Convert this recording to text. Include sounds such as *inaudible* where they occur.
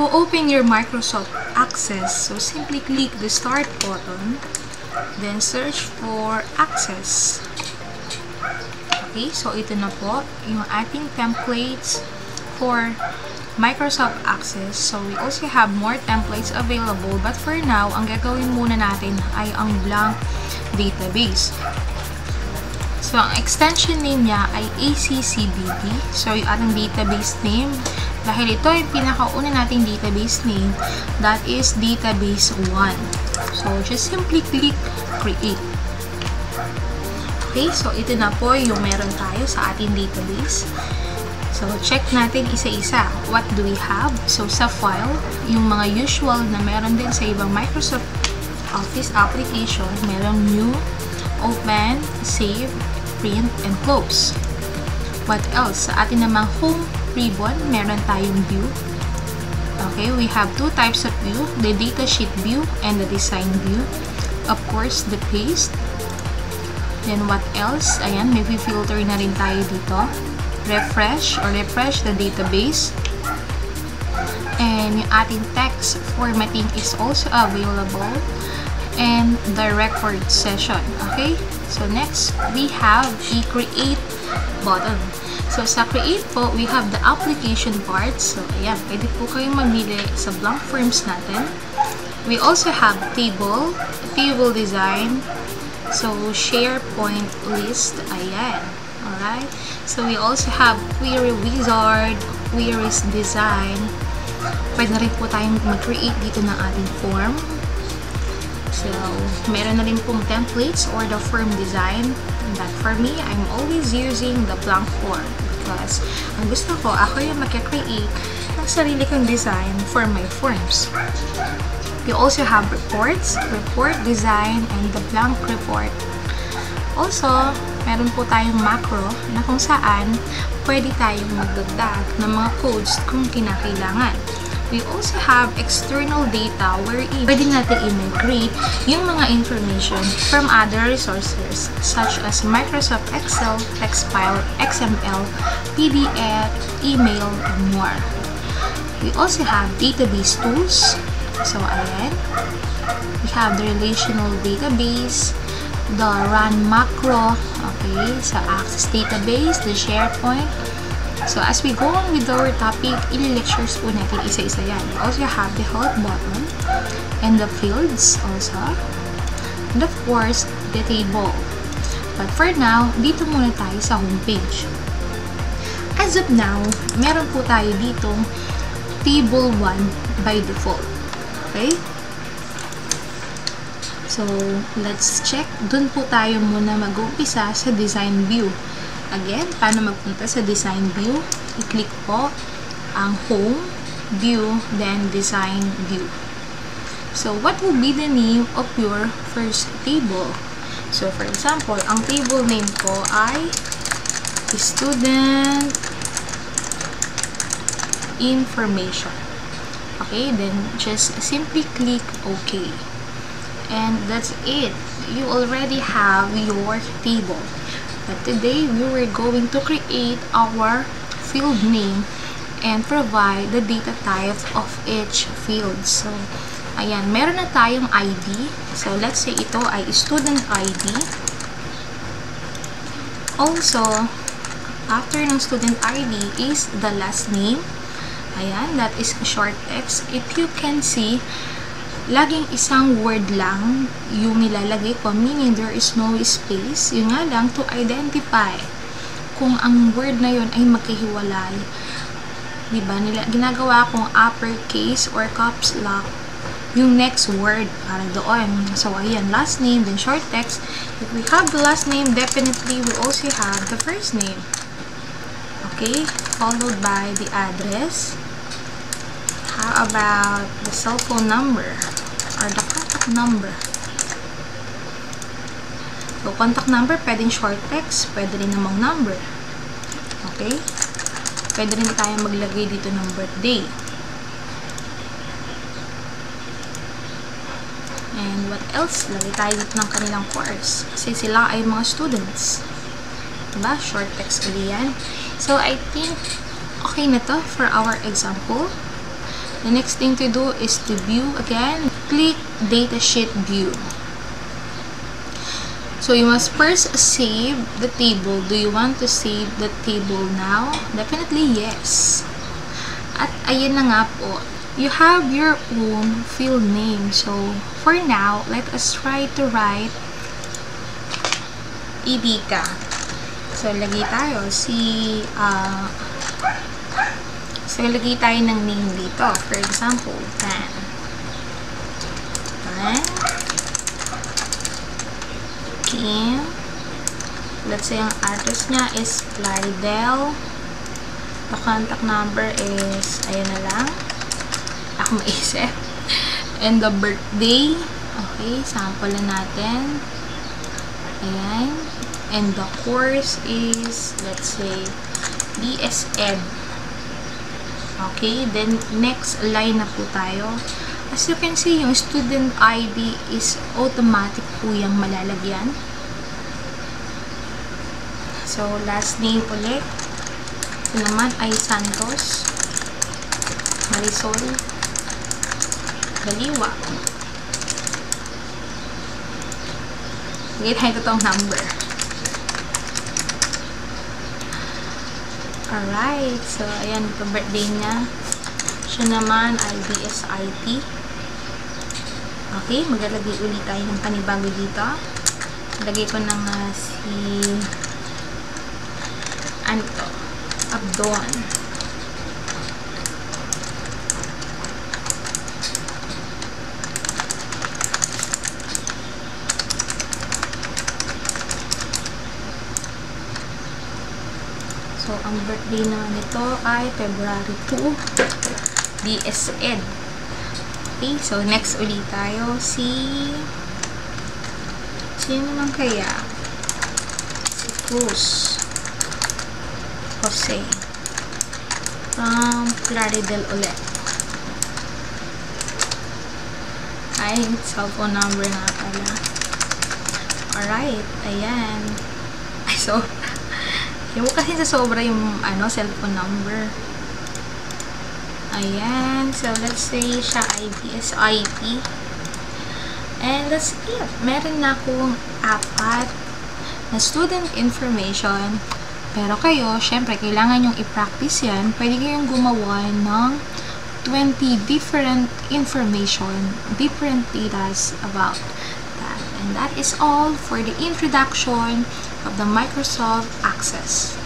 To open your Microsoft Access, so simply click the Start button, then search for Access. Okay, so ito na po yung ating templates for Microsoft Access. So, we also have more templates available. But for now, ang gagawin muna natin ay ang blank database. So, ang extension name niya ay ACCBD. So, yung ating database name, dahil ito ay pinakauna nating database name, that is database 1. So, just simply click create. Okay, so ito na po yung meron tayo sa ating database. So, check natin isa-isa. What do we have? So, sa file, yung mga usual na meron din sa ibang Microsoft Office application, meron new, open, save, print, and close. What else? Sa atin namang home ribbon, meron tayong view. Okay, we have two types of view, the datasheet view and the design view. Of course, the paste. Then what else? Ayan, may filter na rin tayo dito. Refresh or refresh the database. And yung ating text formatting is also available. And the record session. Okay? So next, we have the create button. So sa create po, we have the application part. So ayan, pwede po kayong mamili sa blank forms natin. We also have table, table design, so SharePoint list, ayan. Alright? So we also have query wizard, queries design. Pwede na rin po tayong mag-create dito ng ating form. So, meron na rin pong templates or the form design. But for me, I'm always using the blank form because ang gusto ko, ako yung mag-create ng sarili kong design for my forms. You also have reports, report design, and the blank report. Also, meron po tayong macro na kung saan pwede tayong magdagdag ng mga codes kung kinakailangan. We also have external data wherein pwede natin i-migrate yung mga information from other resources such as Microsoft Excel, text file, XML, PDF, email, and more. We also have database tools. So, ayan. We have the relational database, the run macro, okay, sa Access database, the SharePoint, So, as we go on with our topic, ili-lectures po natin isa-isa yan. We also have the help button and the fields also. And of course, the table. But for now, dito muna tayo sa homepage. As of now, meron po tayo ditong table 1 by default. Okay? So, let's check. Doon po tayo muna mag-umpisa sa design view. Again, paano magpunta sa design view? I-click po ang home, view, then design view. So, what will be the name of your first table? So, for example, ang table name ko ay student information. Okay, then just simply click OK. And that's it. You already have your table. But today, we were going to create our field name and provide the data type of each field. So, ayan, meron na tayong ID. So, let's say ito ay student ID. Also, after ng student ID is the last name. Ayan, that is short text. If you can see, laging isang word lang yung nilalagay ko, meaning there is no space. Yun nga lang, to identify kung ang word na yun ay magkahiwalay. Diba? Nila, ginagawa kong uppercase or caps lock yung next word para doon. So, ayan, last name, then short text. If we have the last name, definitely we also have the first name. Okay? Followed by the address. How about the cell phone number or the contact number? So, contact number, pwedeng short text, pwede rin namang number. Okay? Pwede rin tayo maglagay dito ng birthday. And what else? Lagay tayo dito ng kanilang course. Kasi sila ay mga students. Diba? Short text ulit yan. So, I think okay na to for our example. The next thing to do is to view again. Click datasheet view. So you must first save the table. Do you want to save the table now? Definitely yes. At ayan na nga po. You have your own field name. So for now, let us try to write Ibika. So lagay tayo si uh, So lagay tayo ng name dito. For example, 10. 10 Kim. Let's say, ang address niya is Flydell. The contact number is, ayun na lang. Ako maisip. *laughs* And the birthday. Okay, sample na natin. Ayan. And the course is, let's say, BS Ed. Okay, then next line na po tayo. As you can see, yung student ID is automatic po yung malalagyan. So, last name ulit. Ito naman ay Santos. Marisol. Galiwa. Lagay tayo totoong number. Alright. So, ayan. Ito birthday niya. Siya naman ay BSIT. Okay, maglalagay ulit tayo ng panibago dito. Lagay ko na nga si ano to? Abdon. So, ang birthday naman nito ay February 2. DS Ed. Okay, so next ulit tayo si sino naman kaya? Si Cruz Jose from Claridel ulit. Ay, cellphone number nga pala. Alright, ayan. Ay, so, *laughs* yung kasi sa sobra yung ano, cellphone number. Ayan. So, let's say siya ay BSIP. And that's it. Meron na akong apat na student information. Pero kayo, syempre, kailangan yung i-practice yan. Pwede kayong gumawa ng 20 different information, different data about that. And that is all for the introduction of the Microsoft Access.